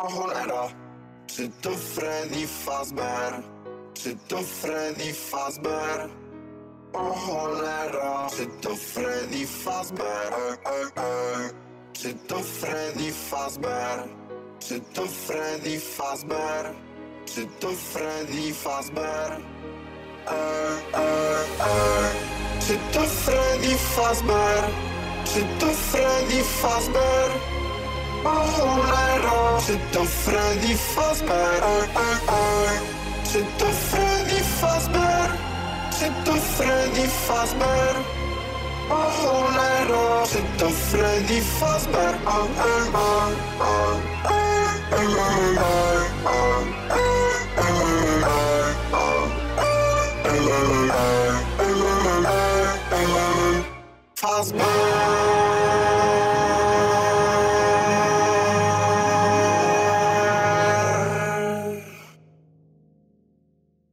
Oh cholera Czy to Freddy Fazbear? Czy to Freddy Fazbear? O cholera Czy to Freddy Fazbear? Ej, ej, ej. Czy to Freddy Fazbear? Czy to Freddy Fazbear? Czy to Freddy Fazbear? Czy to Freddy Fazbear? Czy to Freddy Fazbear? C'est un Freddy Fazbear C'est un Freddy Fazbear C'est un Freddy Fazbear Oh oh C'est un Freddy Fazbear oh oh oh Oh oh oh oh Oh oh oh Fazbear